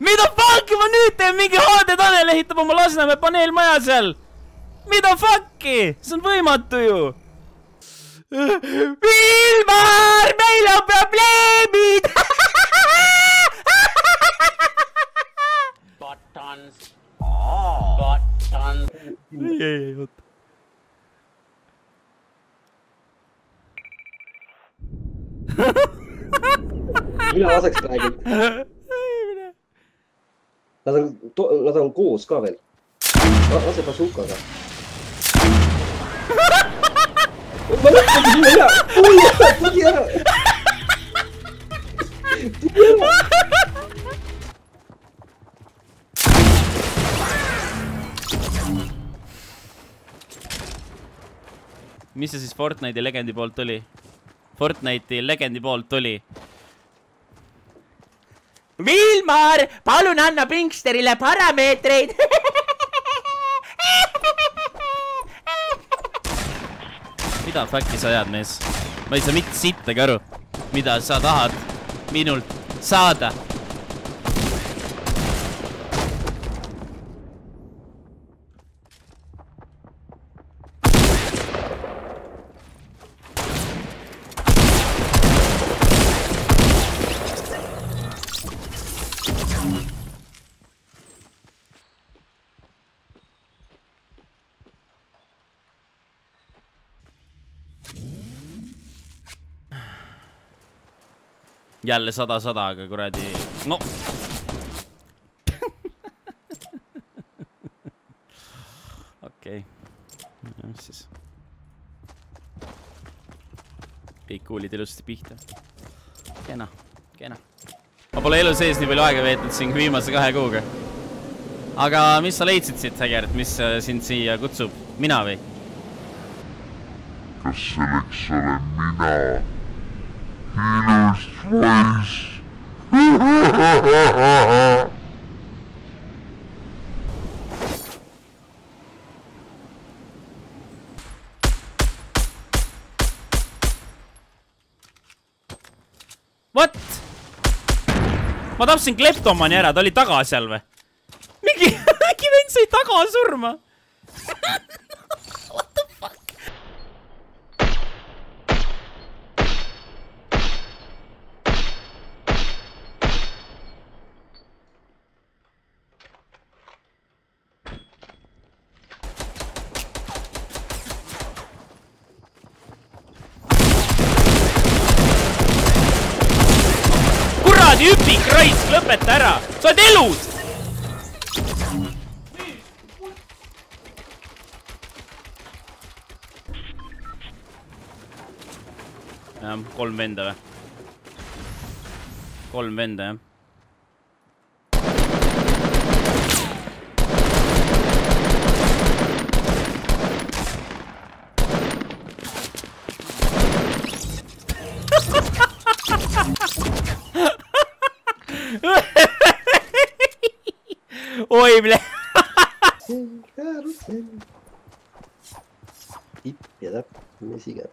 mida fuck'i ma nüüd teen, mingi HD Tanel ehitab oma Lasnamäe paneelmaja seal. mida fuck'i, see on võimatu ju. Vilmar, meil on probleemid Buttons. Buttons. ei, ei, ei, oota. mina laseks praegu. Nad on, nad on koos ka veel. lase bazookaga. ma tuli ära, tuli ära, tuli ära. tuli ära. mis see siis Fortnite'i legendi poolt oli? Fortnite'i legendi poolt oli. Vilmar, palun anna Pinksterile parameetreid mida fuck'i sa ajad, mees? ma ei saa mitte sittagi aru, mida sa tahad minult saada. Jälle sada, sada, aga kuradi, no. okei mis siis? kõik kuulid ilusasti pihta. kena, kena. ma pole elu sees nii palju aega veetnud siin viimase kahe kuuga. aga mis sa leidsid siit, Hägert, mis äh, sind siia kutsub, mina või? kas selleks olen mina? Ilus poiss. What? ma tapsin kleptomani ära, ta oli taga seal või? mingi, mingi vend sai taga surma hüpik raisk, lõpeta ära, sa oled elus. jah, kolm venda või? kolm venda jah. oi, tipp ja täpp, mis iganes.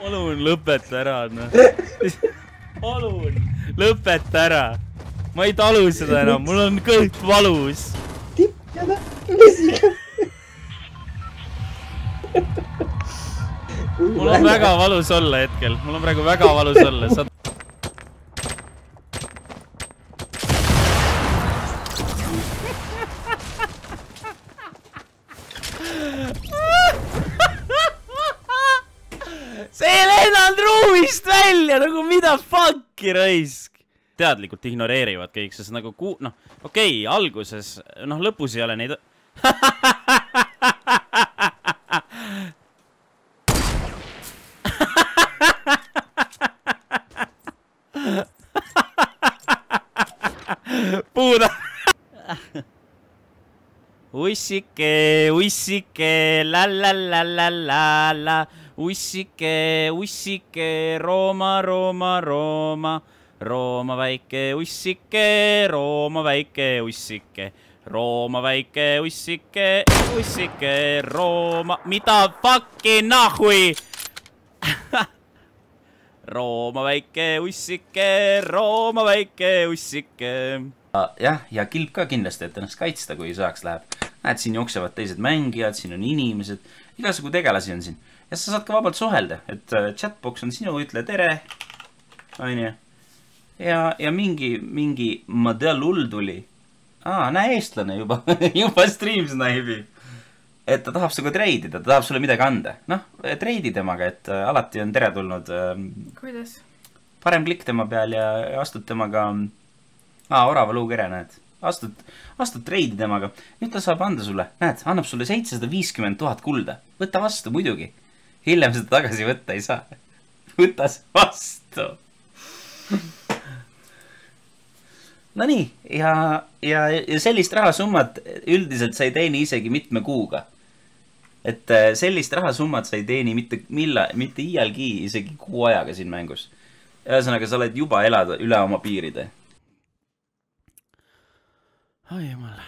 palun lõpeta ära, noh. palun lõpeta ära. ma ei talu seda enam, mul on kõht valus. Väga valus olla hetkel, mul on praegu väga valus olla, sa. see ei lennanud ruumist välja nagu mida fuck'i raisk. teadlikult ignoreerivad kõik, sest nagu ku-, noh, okei okay,, alguses, noh, lõpus ei ole neid puuda. ussike, ussike, la la la la la la, ussike, ussike, Rooma, Rooma, Rooma, Rooma väike ussike, Rooma väike ussike, Rooma väike ussike, ussike, Rooma, mida fucking nahui? Rooma väike ussike, Rooma väike ussike. jah, ja kilp ka kindlasti, et ennast kaitsta, kui sõjaks läheb. näed, siin jooksevad teised mängijad, siin on inimesed, igasugu tegelasi on siin. ja sa saad ka vabalt suhelda, et äh, chatbox on sinu, ütle tere, onju. ja, ja mingi, mingi Madel Ull tuli. aa, näe, eestlane juba, juba stream snaibib et ta tahab sinuga treidida, ta tahab sulle midagi anda. noh, treidi temaga, et äh, alati on teretulnud äh, kuidas? parem klikk tema peal ja astud temaga. aa, orava luukere, näed. astud, astud treidi temaga. nüüd ta saab anda sulle, näed, annab sulle seitsesada viiskümmend tuhat kulda. võta vastu muidugi. hiljem seda tagasi võtta ei saa. võta see vastu. Nonii, ja, ja, ja sellist rahasummat üldiselt sa ei teeni isegi mitme kuuga. et äh, sellist rahasummat sa ei teeni mitte milla, mitte iialgi isegi kuu ajaga siin mängus. ühesõnaga, sa oled juba elada üle oma piiride. Oi jumal